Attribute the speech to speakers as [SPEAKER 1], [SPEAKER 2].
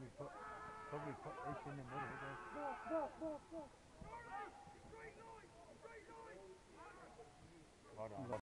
[SPEAKER 1] Somebody put, put this in the middle. Walk. Hold on.